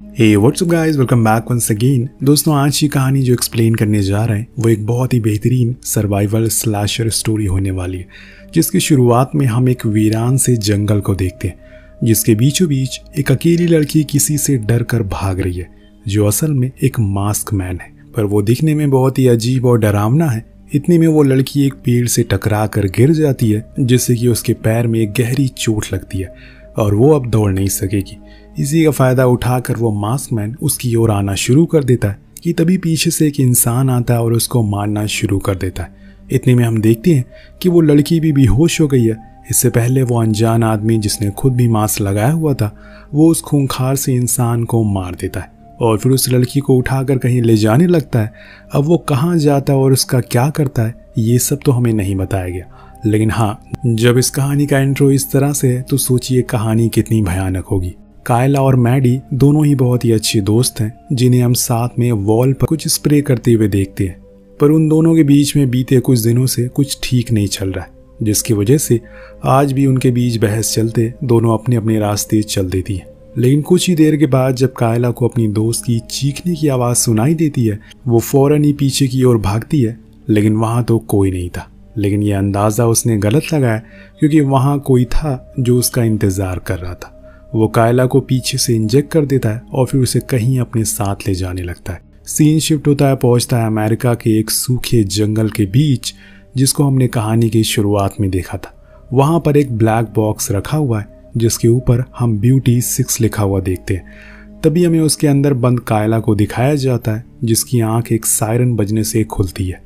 Hey what's up guys welcome back once again दोस्तों, आज की कहानी जो एक्सप्लेन करने जा रहे हैं, वो एक बहुत ही बेहतरीन सर्वाइवल स्लैशर स्टोरी होने वाली है, जिसकी शुरुआत में हम एक वीरान से जंगल को देखते हैं, जिसके बीचों बीच एक अकेली लड़की किसी से डर कर भाग रही है, जो असल में एक मास्क मैन है। पर वो दिखने में बहुत ही अजीब और डरावना है। इतने में वो लड़की एक पेड़ से टकरा कर गिर जाती है, जिससे कि उसके पैर में एक गहरी चोट लगती है, और वो अब दौड़ नहीं सकेगी। इसी का फ़ायदा उठाकर वो मास्क मैन उसकी ओर आना शुरू कर देता है कि तभी पीछे से एक इंसान आता है और उसको मारना शुरू कर देता है। इतने में हम देखते हैं कि वो लड़की भी बेहोश हो गई है। इससे पहले वो अनजान आदमी जिसने खुद भी मास्क लगाया हुआ था, वो उस खूंखार से इंसान को मार देता है और फिर उस लड़की को उठाकर कहीं ले जाने लगता है। अब वो कहाँ जाता है और उसका क्या करता है, ये सब तो हमें नहीं बताया गया। लेकिन हाँ जब इस कहानी का इंट्रो इस तरह से है तो सोचिए कहानी कितनी भयानक होगी। कायला और मैडी दोनों ही बहुत ही अच्छे दोस्त हैं, जिन्हें हम साथ में वॉल पर कुछ स्प्रे करते हुए देखते हैं। पर उन दोनों के बीच में बीते कुछ दिनों से कुछ ठीक नहीं चल रहा है, जिसकी वजह से आज भी उनके बीच बहस चलते दोनों अपने अपने रास्ते चल देती हैं। लेकिन कुछ ही देर के बाद जब कायला को अपनी दोस्त की चीखने की आवाज़ सुनाई देती है, वो फ़ौरन ही पीछे की ओर भागती है, लेकिन वहाँ तो कोई नहीं था। लेकिन यह अंदाज़ा उसने गलत लगाया, क्योंकि वहाँ कोई था जो उसका इंतज़ार कर रहा था। वो कायला को पीछे से इंजेक्ट कर देता है और फिर उसे कहीं अपने साथ ले जाने लगता है। सीन शिफ्ट होता है, पहुँचता है अमेरिका के एक सूखे जंगल के बीच, जिसको हमने कहानी की शुरुआत में देखा था। वहाँ पर एक ब्लैक बॉक्स रखा हुआ है, जिसके ऊपर हम ब्यूटी सिक्स लिखा हुआ देखते हैं। तभी हमें उसके अंदर बंद कायला को दिखाया जाता है, जिसकी आँख एक सायरन बजने से खुलती है।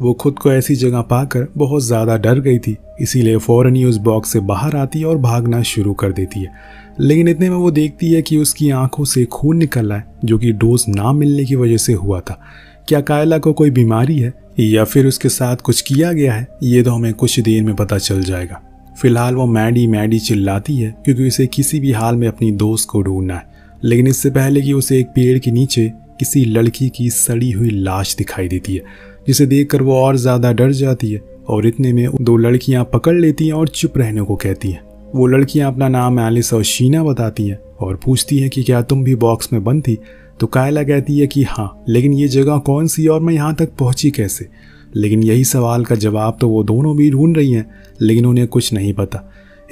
वो खुद को ऐसी जगह पाकर बहुत ज़्यादा डर गई थी, इसीलिए फ़ौरन ही उस बॉक्स से बाहर आती है और भागना शुरू कर देती है। लेकिन इतने में वो देखती है कि उसकी आँखों से खून निकल रहा है जो कि डोज ना मिलने की वजह से हुआ था। क्या कायला को कोई बीमारी है, या फिर उसके साथ कुछ किया गया है, ये तो हमें कुछ देर में पता चल जाएगा। फ़िलहाल वो मैडी मैडी चिल्लाती है, क्योंकि उसे किसी भी हाल में अपनी दोस्त को ढूंढना है। लेकिन इससे पहले कि उसे एक पेड़ के नीचे किसी लड़की की सड़ी हुई लाश दिखाई देती है, जिसे देखकर वो और ज़्यादा डर जाती है, और इतने में दो लड़कियाँ पकड़ लेती हैं और चुप रहने को कहती हैं। वो लड़कियाँ अपना नाम एलिस और शीना बताती हैं और पूछती हैं कि क्या तुम भी बॉक्स में बंद थी तो कायला कहती है कि हाँ लेकिन ये जगह कौन सी और मैं यहाँ तक पहुँची कैसे? लेकिन यही सवाल का जवाब तो वो दोनों भी ढूंढ रही हैं, लेकिन उन्हें कुछ नहीं पता।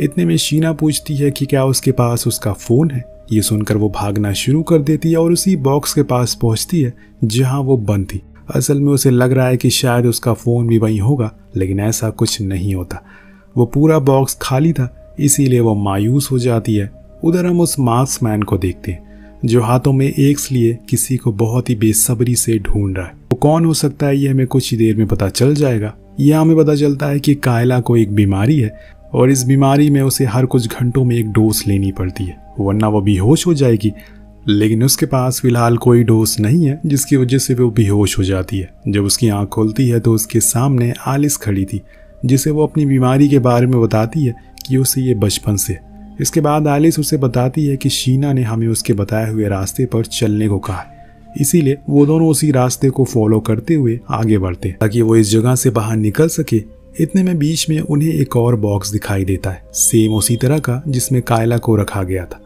इतने में शीना पूछती है कि क्या उसके पास उसका फ़ोन है? ये सुनकर वो भागना शुरू कर देती है और उसी बॉक्स के पास पहुँचती है, जहाँ वो बंद थी असल में उसे लग रहा है कि शायद उसका फ़ोन भी वहीं होगा, लेकिन ऐसा कुछ नहीं होता। वो पूरा बॉक्स खाली था इसीलिए वो मायूस हो जाती है। उधर हम उस मार्क्स मैन को देखते हैं, जो हाथों में एक्स लिए किसी को बहुत ही बेसब्री से ढूंढ रहा है। वो कौन हो सकता है, ये हमें कुछ ही देर में पता चल जाएगा। यह हमें पता चलता है कि कायला को एक बीमारी है, और इस बीमारी में उसे हर कुछ घंटों में एक डोज लेनी पड़ती है, वरना वो बेहोश हो जाएगी। लेकिन उसके पास फ़िलहाल कोई डोज नहीं है, जिसकी वजह से वो बेहोश हो जाती है। जब उसकी आँख खोलती है तो उसके सामने आलिस खड़ी थी, जिसे वो अपनी बीमारी के बारे में बताती है कि उसे ये बचपन से। इसके बाद आलिस उसे बताती है कि शीना ने हमें उसके बताए हुए रास्ते पर चलने को कहा। इसीलिए वो दोनों उसी रास्ते को फॉलो करते हुए आगे बढ़ते ताकि वो इस जगह से बाहर निकल सके, इतने में बीच में उन्हें एक और बॉक्स दिखाई देता है। सेम उसी तरह का जिसमें कायला को रखा गया था।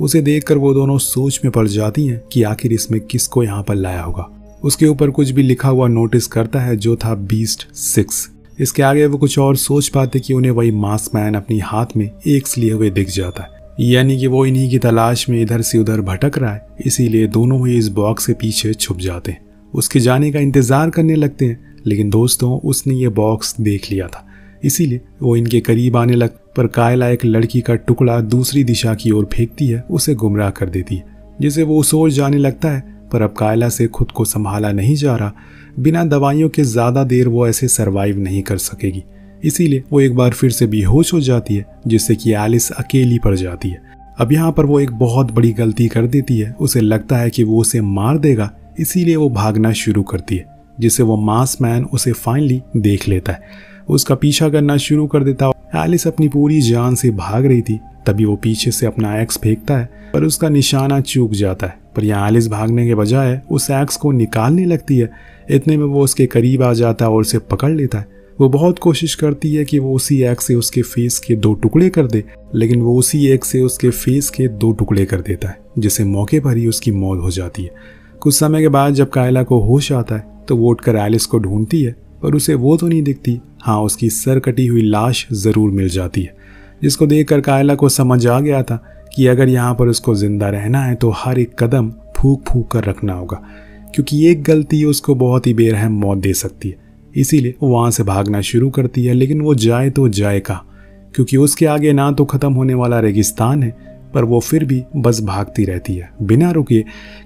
उसे देखकर वो दोनों सोच में पड़ जाती हैं कि आखिर इसमें किसको यहाँ पर लाया होगा। उसके ऊपर कुछ भी लिखा हुआ नोटिस करता है जो था बीस्ट सिक्स इसके आगे वो कुछ और सोच पाते कि उन्हें वही मास्क मैन अपनी हाथ में एक लिए हुए दिख जाता है। यानी कि वो इन्हीं की तलाश में इधर से उधर भटक रहा है, इसीलिए दोनों ही इस बॉक्स के पीछे छुप जाते हैं। उसके जाने का इंतज़ार करने लगते हैं, लेकिन दोस्तों, उसने ये बॉक्स देख लिया था। इसीलिए वो इनके करीब आने लग, पर कायला एक लड़की का टुकड़ा दूसरी दिशा की ओर फेंकती है, उसे गुमराह कर देती है, जिसे वो सोच जाने लगता है, पर अब कायला से खुद को संभाला नहीं जा रहा बिना दवाइयों के ज़्यादा देर वो ऐसे सरवाइव नहीं कर सकेगी। इसीलिए वो एक बार फिर से बेहोश हो जाती है, जिससे कि एलिस अकेली पड़ जाती है। अब यहाँ पर वो एक बहुत बड़ी गलती कर देती है। उसे लगता है कि वो उसे मार देगा, इसीलिए वो भागना शुरू करती है जिसे वो मास मैन उसे फाइनली देख लेता है। उसका पीछा करना शुरू कर देता है। एलिस अपनी पूरी जान से भाग रही थी। तभी वो पीछे से अपना एक्स फेंकता है, पर उसका निशाना चूक जाता है। पर यहाँ एलिस भागने के बजाय उस एक्स को निकालने लगती है। इतने में वो उसके करीब आ जाता है और उसे पकड़ लेता है। वो बहुत कोशिश करती है कि वो उसी एक से उसके फेस के दो टुकड़े कर दे, लेकिन वो उसी एक से उसके फेस के दो टुकड़े कर देता है, जिससे मौके पर ही उसकी मौत हो जाती है। कुछ समय के बाद जब कायला को होश आता है तो वो उठकर एलिस को ढूंढती है, पर उसे वो तो नहीं दिखती। हाँ उसकी सर कटी हुई लाश ज़रूर मिल जाती है। जिसको देखकर कायला को समझ आ गया था कि अगर यहाँ पर उसको ज़िंदा रहना है तो हर एक कदम फूक फूक कर रखना होगा, क्योंकि एक गलती उसको बहुत ही बेरहम मौत दे सकती है। इसीलिए वो वहाँ से भागना शुरू करती है, लेकिन वो जाए तो जाए कहाँ? क्योंकि उसके आगे ना तो ख़त्म होने वाला रेगिस्तान है, पर वो फिर भी बस भागती रहती है। बिना रुके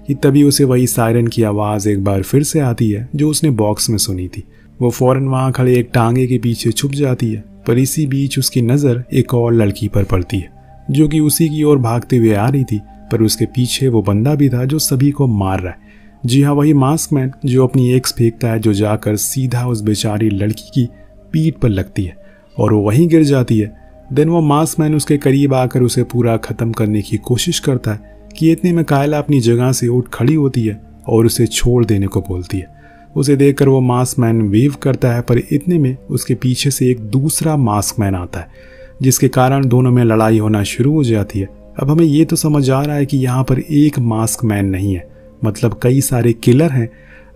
कि तभी उसे वही सायरन की आवाज़ एक बार फिर से आती है, जो उसने बॉक्स में सुनी थी। वो फ़ौरन वहाँ खड़े एक टांगे के पीछे छुप जाती है। पर इसी बीच उसकी नज़र एक और लड़की पर पड़ती है, जो कि उसी की ओर भागते हुए आ रही थी, पर उसके पीछे वो बंदा भी था जो सभी को मार रहा है। जी हाँ वही मास्क मैन जो अपनी एक्स फेंकता है, जो जाकर सीधा उस बेचारी लड़की की पीठ पर लगती है, और वो वहीं गिर जाती है। देन वो मास्क मैन उसके करीब आकर उसे पूरा ख़त्म करने की कोशिश करता है कि इतने में कायला अपनी जगह से उठ खड़ी होती है और उसे छोड़ देने को बोलती है। उसे देखकर वो मास्क मैन वेव करता है, पर इतने में उसके पीछे से एक दूसरा मास्क मैन आता है, जिसके कारण दोनों में लड़ाई होना शुरू हो जाती है। अब हमें ये तो समझ आ रहा है कि यहाँ पर एक मास्क मैन नहीं है मतलब कई सारे किलर हैं।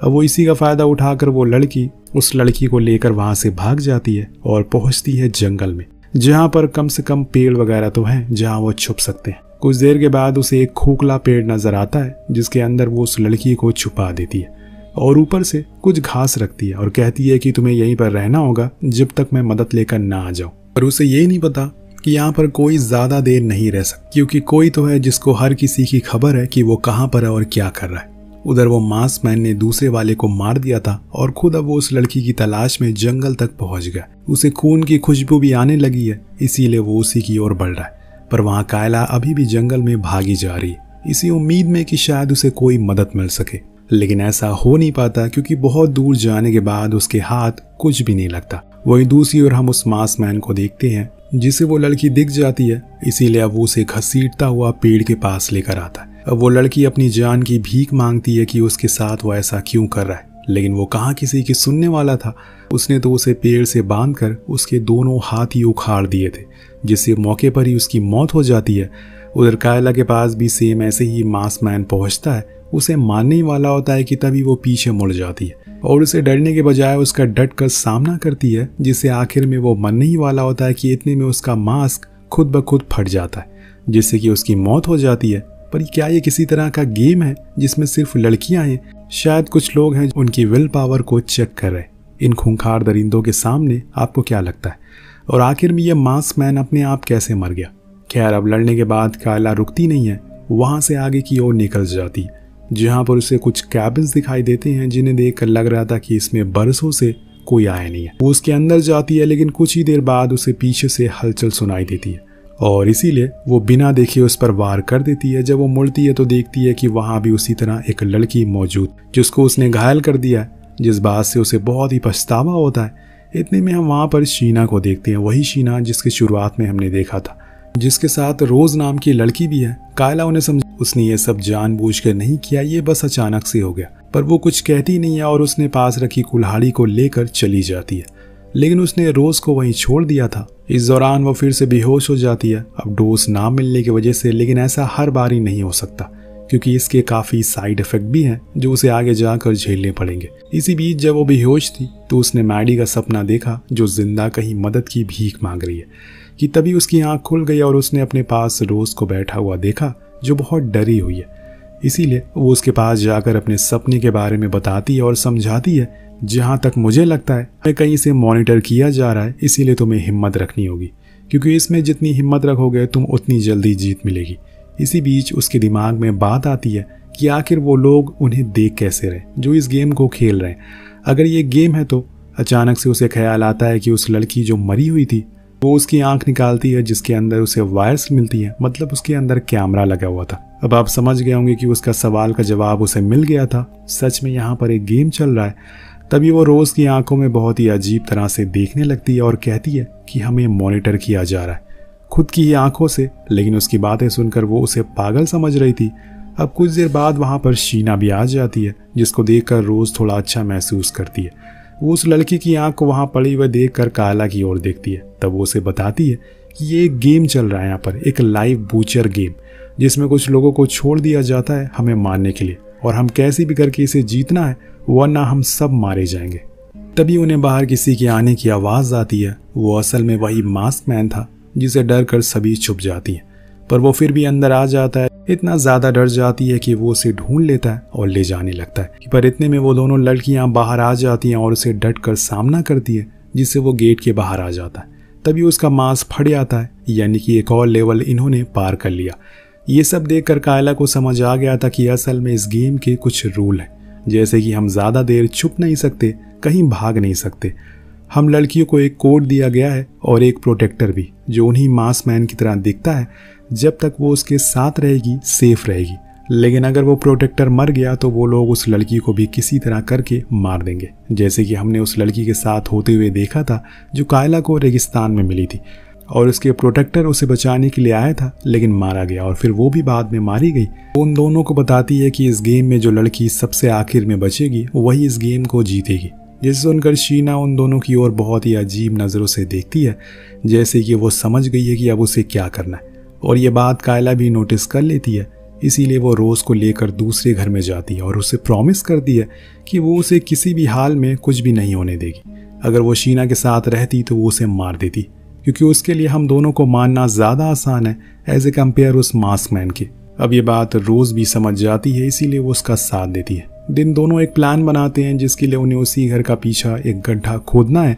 अब वो इसी का फ़ायदा उठाकर वो लड़की, उस लड़की को लेकर वहाँ से भाग जाती है और पहुँचती है जंगल में, जहाँ पर कम से कम पेड़ वगैरह तो हैं, जहाँ वो छुप सकते हैं। कुछ देर के बाद उसे एक खोखला पेड़ नज़र आता है, जिसके अंदर वो उस लड़की को छुपा देती है। और ऊपर से कुछ घास रखती है और कहती है कि तुम्हें यहीं पर रहना होगा जब तक मैं मदद लेकर ना आ जाऊँ। पर उसे ये नहीं पता कि यहाँ पर कोई ज़्यादा देर नहीं रह सकती, क्योंकि कोई तो है जिसको हर किसी की खबर है कि वो कहाँ पर है और क्या कर रहा है। उधर वो मास मैन ने दूसरे वाले को मार दिया था और खुद अब वो उस लड़की की तलाश में जंगल तक पहुँच गया। उसे खून की खुशबू भी आने लगी है, इसीलिए वो उसी की ओर बढ़ रहा है। पर वहाँ कायला अभी भी जंगल में भागी जा रही है। इसी उम्मीद में कि शायद उसे कोई मदद मिल सके। लेकिन ऐसा हो नहीं पाता क्योंकि बहुत दूर जाने के बाद उसके हाथ कुछ भी नहीं लगता। वही दूसरी ओर हम उस मास मैन को देखते हैं, जिसे वो लड़की दिख जाती है, इसीलिए अब वो उसे घसीटता हुआ पेड़ के पास लेकर आता है। अब वो लड़की अपनी जान की भीख मांगती है कि उसके साथ वो ऐसा क्यों कर रहा है। लेकिन वो कहाँ किसी की सुनने वाला था? उसने तो उसे पेड़ से बाँध कर उसके दोनों हाथ ही उखाड़ दिए थे, जिससे मौके पर ही उसकी मौत हो जाती है। उधर कायला के पास भी सेम ऐसे ही मास मैन पहुँचता है उसे मानने ही वाला होता है कि तभी वो पीछे मुड़ जाती है और उसे डरने के बजाय उसका डट कर सामना करती है, जिससे आखिर में वो मनने ही वाला होता है कि इतने में उसका मास्क खुद ब खुद फट जाता है, जिससे कि उसकी मौत हो जाती है। पर क्या ये किसी तरह का गेम है जिसमें सिर्फ़ लड़कियाँ हैं? शायद कुछ लोग हैं उनकी विल पावर को चेक कर रहे इन खूंखार दरिंदों के सामने आपको क्या लगता है? और आखिर में यह मास्क मैन अपने आप कैसे मर गया? खैर, अब लड़ने के बाद कायला रुकती नहीं है। वहाँ से आगे की ओर निकल जाती है। जहाँ पर उसे कुछ कैबिन्स दिखाई देते हैं, जिन्हें देखकर लग रहा था कि इसमें बरसों से कोई आया नहीं है। वो उसके अंदर जाती है, लेकिन कुछ ही देर बाद उसे पीछे से हलचल सुनाई देती है। और इसीलिए वो बिना देखे उस पर वार कर देती है। जब वो मुड़ती है तो देखती है कि वहाँ भी उसी तरह एक लड़की मौजूद, जिसको उसने घायल कर दिया है, जिस बात से उसे बहुत ही पछतावा होता है। इतने में हम वहाँ पर शीना को देखते हैं। वही शीना जिसकी शुरुआत में हमने देखा था। जिसके साथ रोज नाम की लड़की भी है। कायला उन्हें समझ उसने ये सब जानबूझकर नहीं किया, ये बस अचानक से हो गया। पर वो कुछ कहती नहीं है और उसने पास रखी कुल्हाड़ी को लेकर चली जाती है। लेकिन उसने रोज को वहीं छोड़ दिया था। इस दौरान वो फिर से बेहोश हो जाती है। अब डोज ना मिलने की वजह से, लेकिन ऐसा हर बार ही नहीं हो सकता, क्योंकि इसके काफ़ी साइड इफ़ेक्ट भी हैं, जो उसे आगे जाकर झेलने पड़ेंगे। इसी बीच जब वो बेहोश थी तो उसने मैडी का सपना देखा, जो ज़िंदा कहीं मदद की भीख मांग रही है। कि तभी उसकी आँख खुल गई और उसने अपने पास रोज को बैठा हुआ देखा, जो बहुत डरी हुई है। इसीलिए वो उसके पास जाकर अपने सपने के बारे में बताती है और समझाती है, जहाँ तक मुझे लगता है कहीं से मॉनिटर किया जा रहा है, इसीलिए तुम्हें हिम्मत रखनी होगी। क्योंकि इसमें जितनी हिम्मत रखोगे, तुम उतनी जल्दी जीत मिलेगी। इसी बीच उसके दिमाग में बात आती है कि आखिर वो लोग उन्हें देख कैसे रहे, जो इस गेम को खेल रहे हैं। अगर ये गेम है तो अचानक से उसे ख्याल आता है कि उस लड़की जो मरी हुई थी वो उसकी आँख निकालती है, जिसके अंदर उसे वायर्स मिलती है। मतलब उसके अंदर कैमरा लगा हुआ था। अब आप समझ गए होंगे कि उसका सवाल का जवाब उसे मिल गया था। सच में यहाँ पर एक गेम चल रहा है। तभी वो रोज की आँखों में बहुत ही अजीब तरह से देखने लगती है और कहती है कि हमें मॉनिटर किया जा रहा है। खुद की ही आँखों से, लेकिन उसकी बातें सुनकर वो उसे पागल समझ रही थी। अब कुछ देर बाद वहाँ पर शीना भी आ जाती है, जिसको देखकर रोज थोड़ा अच्छा महसूस करती है। वो उस लड़की की आँख को वहाँ पड़ी हुई देख कर काला की ओर देखती है। तब वो उसे बताती है कि ये एक गेम चल रहा है यहाँ पर, एक लाइव बूचर गेम जिसमें कुछ लोगों को छोड़ दिया जाता है हमें मारने के लिए, और हम कैसे भी करके इसे जीतना है, वरना हम सब मारे जाएँगे। तभी उन्हें बाहर किसी के आने की आवाज़ आती है। वो असल में वही मास्क मैन था, जिसे डर कर सभी छुप जाती है, पर वो फिर भी अंदर आ जाता है। इतना ज़्यादा डर जाती है कि वो उसे ढूंढ लेता है और ले जाने लगता है। पर इतने में वो दोनों लड़कियाँ बाहर आ जाती हैं और उसे डट कर सामना करती है, जिससे वो गेट के बाहर आ जाता है। तभी उसका मांस फट जाता है, यानी कि एक और लेवल इन्होंने पार कर लिया। ये सब देख कर कायला को समझ आ गया था कि असल में इस गेम के कुछ रूल हैं। जैसे कि हम ज़्यादा देर छुप नहीं सकते, कहीं भाग नहीं सकते। हम लड़कियों को एक कोड दिया गया है और एक प्रोटेक्टर भी, जो उन्हीं मास मैन की तरह दिखता है जब तक वो उसके साथ रहेगी सेफ़ रहेगी। लेकिन अगर वो प्रोटेक्टर मर गया तो वो लोग उस लड़की को भी किसी तरह करके मार देंगे। जैसे कि हमने उस लड़की के साथ होते हुए देखा था, जो कायला को रेगिस्तान में मिली थी। और उसके प्रोटेक्टर उसे बचाने के लिए आया था, लेकिन मारा गया। और फिर वो भी बाद में मारी गई। उन दोनों को बताती है कि इस गेम में जो लड़की सबसे आखिर में बचेगी, वही इस गेम को जीतेगी। जिसे सुनकर शीना उन दोनों की ओर बहुत ही अजीब नज़रों से देखती है, जैसे कि वो समझ गई है कि अब उसे क्या करना है। और ये बात कायला भी नोटिस कर लेती है। इसीलिए वो रोज़ को लेकर दूसरे घर में जाती है और उसे प्रॉमिस करती है कि वो उसे किसी भी हाल में कुछ भी नहीं होने देगी। अगर वो शीना के साथ रहती तो वो उसे मार देती, क्योंकि उसके लिए हम दोनों को मानना ज़्यादा आसान है एज ए कंपेयर उस मास्क मैन के। अब ये बात रोज़ भी समझ जाती है, इसीलिए वो उसका साथ देती है। दिन दोनों एक प्लान बनाते हैं जिसके लिए उन्हें उसी घर का पीछा एक गड्ढा खोदना है।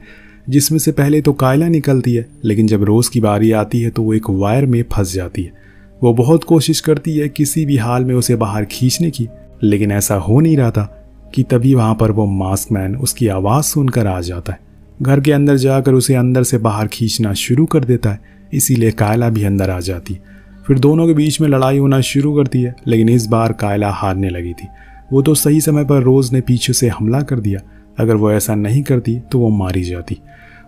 जिसमें से पहले तो कायला निकलती है, लेकिन जब रोज़ की बारी आती है तो वो एक वायर में फंस जाती है। वो बहुत कोशिश करती है किसी भी हाल में उसे बाहर खींचने की, लेकिन ऐसा हो नहीं रहा था कि तभी वहाँ पर वो मास्क मैन उसकी आवाज़ सुनकर आ जाता है। घर के अंदर जाकर उसे अंदर से बाहर खींचना शुरू कर देता है, इसीलिए कायला भी अंदर आ जाती है। फिर दोनों के बीच में लड़ाई होना शुरू करती है, लेकिन इस बार कायला हारने लगी थी। वो तो सही समय पर रोज़ ने पीछे से हमला कर दिया। अगर वो ऐसा नहीं करती तो वो मारी जाती।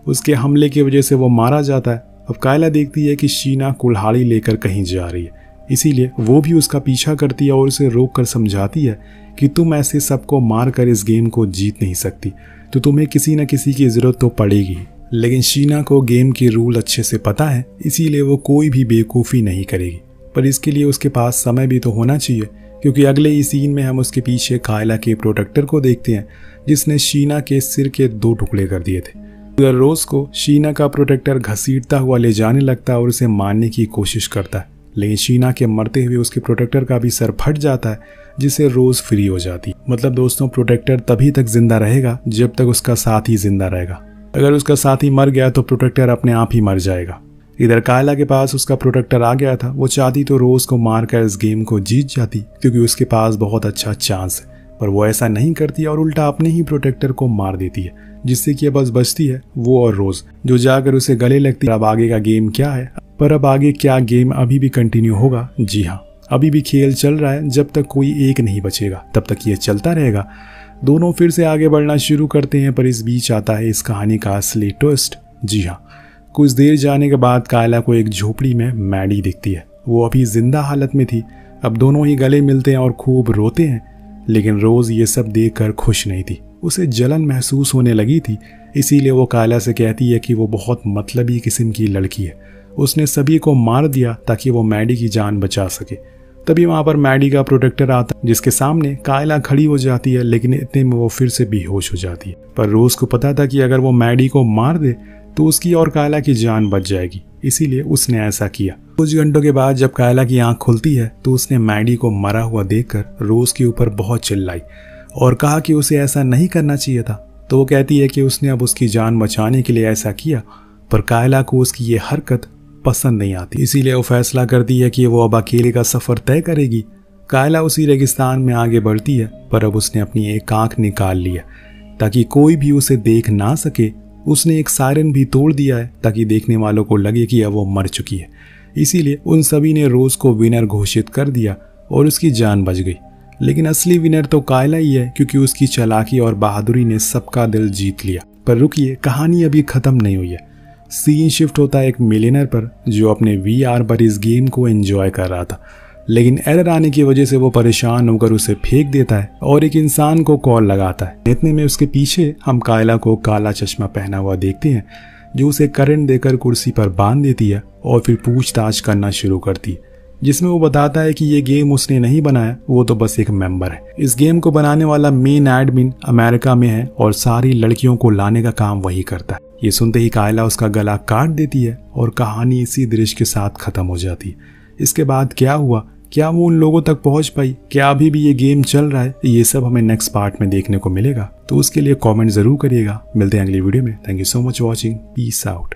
उसके हमले की वजह से वो मारा जाता है। अब कायला देखती है कि शीना कुल्हाड़ी लेकर कहीं जा रही है। इसीलिए वो भी उसका पीछा करती है और उसे रोक कर समझाती है कि तुम ऐसे सबको मार कर इस गेम को जीत नहीं सकती। तो तुम्हें किसी न किसी की ज़रूरत तो पड़ेगी लेकिन शीना को गेम के रूल अच्छे से पता है, इसीलिए वो कोई भी बेवकूफ़ी नहीं करेगी। पर इसके लिए उसके पास समय भी तो होना चाहिए, क्योंकि अगले ही सीन में हम उसके पीछे कायला के प्रोटेक्टर को देखते हैं, जिसने शीना के सिर के दो टुकड़े कर दिए थे। उधर रोज को शीना का प्रोटेक्टर घसीटता हुआ ले जाने लगता है और उसे मारने की कोशिश करता है। लेकिन शीना के मरते हुए उसके प्रोटेक्टर का भी सर फट जाता है, जिससे रोज फ्री हो जाती। मतलब दोस्तों प्रोटेक्टर तभी तक ज़िंदा रहेगा जब तक उसका साथी ज़िंदा रहेगा। अगर उसका साथी मर गया तो प्रोटेक्टर अपने आप ही मर जाएगा। इधर कायला के पास उसका प्रोटेक्टर आ गया था, वो चाहती तो रोज को मारकर इस गेम को जीत जाती, क्योंकि उसके पास बहुत अच्छा चांस है। पर वो ऐसा नहीं करती और उल्टा अपने ही प्रोटेक्टर को मार देती है, जिससे कि बस बचती है, वो और रोज। जो जाकर उसे गले लगती है, अब आगे का गेम क्या है? पर अब आगे क्या गेम अभी भी कंटिन्यू होगा? जी हाँ अभी भी खेल चल रहा है, जब तक कोई एक नहीं बचेगा, तब तक ये चलता रहेगा। दोनों फिर से आगे बढ़ना शुरू करते हैं, पर इस बीच आता है इस कहानी का असली ट्विस्ट जी हाँ कुछ देर जाने के बाद कायला को एक झोपड़ी में मैडी दिखती है। वो अभी ज़िंदा हालत में थी। अब दोनों ही गले मिलते हैं और खूब रोते हैं। लेकिन रोज ये सब देखकर खुश नहीं थी। उसे जलन महसूस होने लगी थी, इसीलिए वो कायला से कहती है कि वो बहुत मतलबी किस्म की लड़की है। उसने सभी को मार दिया ताकि वो मैडी की जान बचा सके। तभी वहाँ पर मैडी का प्रोटेक्टर आता, जिसके सामने कायला खड़ी हो जाती है, लेकिन इतने में वो फिर से बेहोश हो जाती है। पर रोज को पता था कि अगर वो मैडी को मार दे तो उसकी और कायला की जान बच जाएगी। इसीलिए उसने ऐसा किया। कुछ घंटों के बाद जब कायला की आँख खुलती है तो उसने मैडी को मरा हुआ देखकर रोज के ऊपर बहुत चिल्लाई और कहा कि उसे ऐसा नहीं करना चाहिए था। तो वो कहती है कि उसने अब उसकी जान बचाने के लिए ऐसा किया, पर कायला को उसकी ये हरकत पसंद नहीं आती। इसीलिए वो फैसला करती है कि वो अब अकेले का सफ़र तय करेगी। कायला उसी रेगिस्तान में आगे बढ़ती है, पर अब उसने अपनी एक आँख निकाल लिया ताकि कोई भी उसे देख ना सके। उसने एक सायरन भी तोड़ दिया है ताकि देखने वालों को लगे कि अब वो मर चुकी है। इसीलिए उन सभी ने रोज को विनर घोषित कर दिया और उसकी जान बच गई। लेकिन असली विनर तो कायला ही है, क्योंकि उसकी चलाकी और बहादुरी ने सबका दिल जीत लिया। पर रुकिए, कहानी अभी खत्म नहीं हुई है। सीन शिफ्ट होता है एक मिलेनर पर, जो अपने वी आर पर इस गेम को एंजॉय कर रहा था। लेकिन एरर आने की वजह से वो परेशान होकर उसे फेंक देता है और एक इंसान को कॉल लगाता है। इतने में उसके पीछे हम कायला को काला चश्मा पहना हुआ देखते हैं, जो उसे करंट देकर कुर्सी पर बाँध देती है और फिर पूछताछ करना शुरू करती है, जिसमें वो बताता है कि ये गेम उसने नहीं बनाया, वो तो बस एक मेंबर है। इस गेम को बनाने वाला मेन एडमिन अमेरिका में है और सारी लड़कियों को लाने का काम वही करता है। ये सुनते ही कायला उसका गला काट देती है और कहानी इसी दृश्य के साथ खत्म हो जाती है। इसके बाद क्या हुआ? क्या वो उन लोगों तक पहुँच पाई? क्या अभी भी ये गेम चल रहा है? ये सब हमें नेक्स्ट पार्ट में देखने को मिलेगा। तो उसके लिए कॉमेंट ज़रूर करिएगा। मिलते हैं अगली वीडियो में। Thank you so much watching peace out